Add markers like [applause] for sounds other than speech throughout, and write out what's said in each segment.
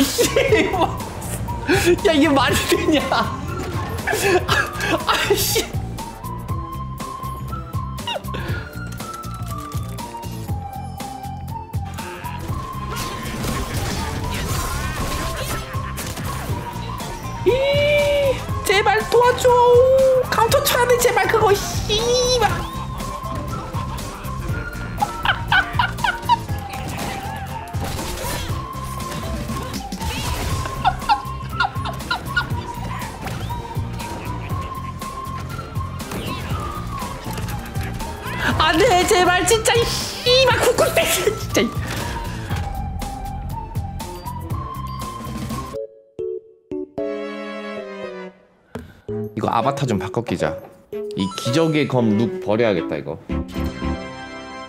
아씨. 야 이게 말이 되냐. 아씨. 이 제발 도와줘 안돼 제발 진짜 이 씨발 쿠쿠대 진짜 이거 아바타 좀 바꿔 끼자. 이 기적의 검 룩 버려야겠다 이거.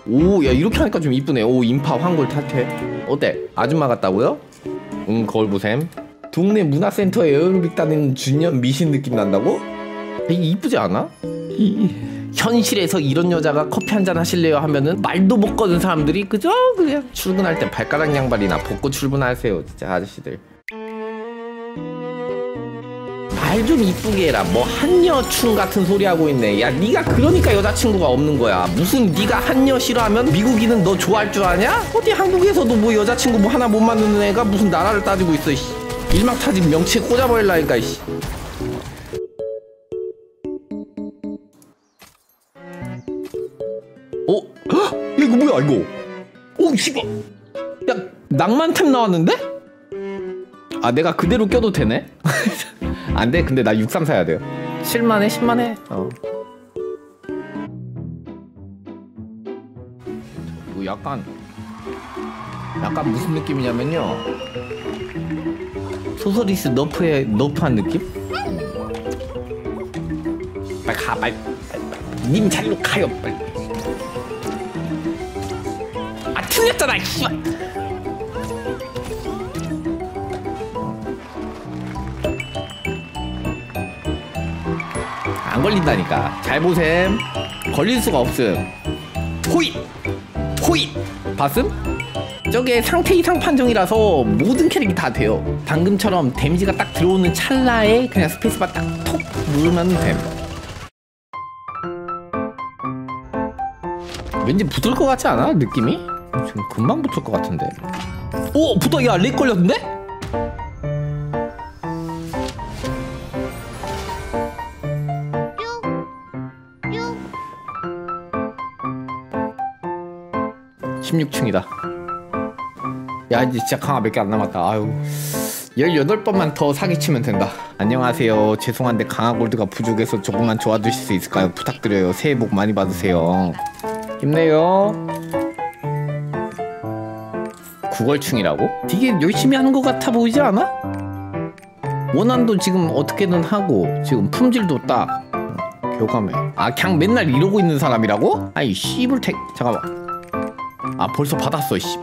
오 야 이렇게 하니까 좀 이쁘네. 오 인파 황골 탈퇴. 어때? 아줌마 같다고요? 응 거울 보셈. 동네 문화센터에 에어로빅 다니는 중년 미신 느낌 난다고? 이쁘지 않아? 이, 현실에서 이런 여자가 커피 한 잔 하실래요 하면은 말도 못 거는 사람들이 그저 그냥 출근할 때 발가락 양발이나 벗고 출근하세요 진짜 아저씨들 말 좀 이쁘게 해라 뭐 한여충 같은 소리 하고 있네 야 네가 그러니까 여자친구가 없는 거야 무슨 네가 한여 싫어하면 미국인은 너 좋아할 줄 아냐? 어디 한국에서도 뭐 여자친구 뭐 하나 못 만드는 애가 무슨 나라를 따지고 있어 씨. 일망타진 명치에 꽂아버릴라니까 씨. 뭐야 이거? 오 씨발. 야 낭만템 나왔는데? 아 내가 그대로 껴도 되네? [laughs] 안돼 근데 나 63 사야 돼요 7만에 10만에 어. 이거 약간 약간 무슨 느낌이냐면요 소서리스 너프의 너프한 느낌? 빨리 가 빨리, 빨리, 빨리. 님 자리로 가요 빨리 틀렸잖아 안 걸린다니까. 잘 보셈. 걸릴 수가 없음. 호잇! 호잇! 봤음? 저게 상태 이상 판정이라서 모든 캐릭이 다 돼요. 방금처럼 데미지가 딱 들어오는 찰나에 그냥 스페이스바 딱 톡 누르면 됨. 왠지 붙을 것 같지 않아? 느낌이? 지금 금방 붙을 것 같은데 오! 붙어! 야! 렉 걸렸는데? 뿅. 16층이다. 야 이제 진짜 강화 몇 개 안 남았다. 아유. 18번만 더 사기치면 된다. 안녕하세요. 죄송한데 강화 골드가 부족해서 조금만 도와주실 수 있을까요? 부탁드려요. 새해 복 많이 받으세요. 힘내요. 9월충이라고? 되게 열심히 하는 것 같아 보이지 않아? 원한도 지금 어떻게든 하고 지금 품질도 딱 어, 교감해. 아 그냥 맨날 이러고 있는 사람이라고? 아이 씨불택 잠깐만. 아 벌써 받았어 씨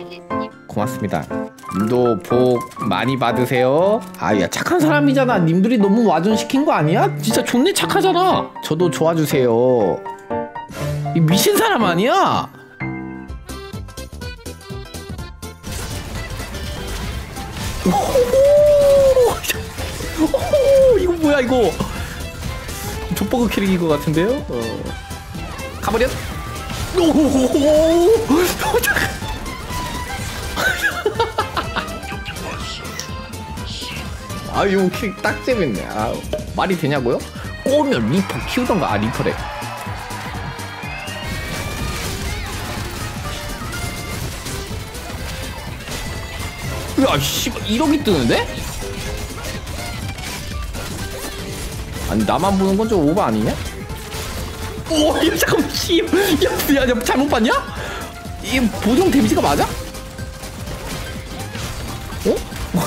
고맙습니다 님도 복 많이 받으세요 아야 착한 사람이잖아 님들이 너무 와전시킨 거 아니야? 진짜 존내 착하잖아 저도 좋아주세요 이 미친 사람 아니야? 오호호! 이거 뭐야 이거 족버그 캐릭인 것 같은데요? 어. 가버렸 오호호호 [laughs] 아 이거 킥딱 재밌네 아 말이 되냐고요? 꼬면 리퍼 키우던가 아 리퍼래 야 씨발 1억이 뜨는데? 아니 나만 보는 건 좀 오버 아니냐? 오, 야, 잠깐만, 씨. 야, 야, 야, 잘못 봤냐? 이 보정 데미지가 맞아? 어? [laughs]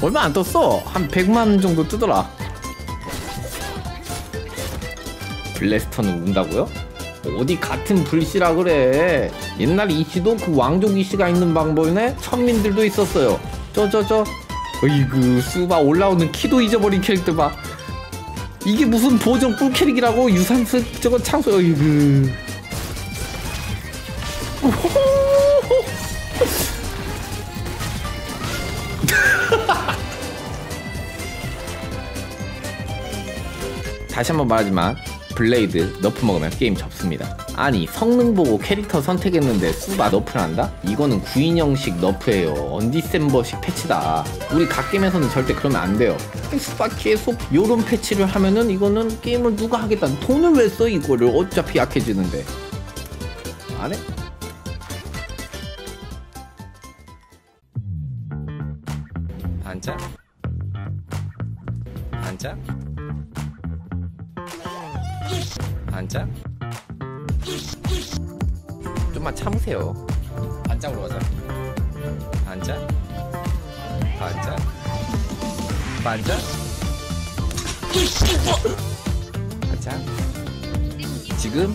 얼마 안 떴어. 한 100만 정도 뜨더라. 블래스터는 운다고요? 어디 같은 불씨라 그래. 옛날 이씨도 그 왕족 이씨가 있는 방법이네. 천민들도 있었어요. 저, 저, 저. 어이구, 수바 올라오는 키도 잊어버린 캐릭터 봐. 이게 무슨 보정 꿀 캐릭이라고 유산스 저거 창소 어이구. [laughs] 다시 한번 말하지만 블레이드 nerf 먹으면 게임 접습니다. 아니 성능 보고 캐릭터 선택했는데 수바 nerf를 한다? 이거는 9인형식 nerf예요. Undecember식 패치다. 우리 갓게임에서는 절대 그러면 안 돼요. 수바 계속 요런 패치를 하면은 이거는 게임을 누가 하겠다. 돈을 왜 써 이거를 어차피 약해지는데. 안 해? 반짝? 반짝? 반짝? 좀만 참으세요. 반짝으로 가자. 반짝? 반짝? 반짝? 반짝? 지금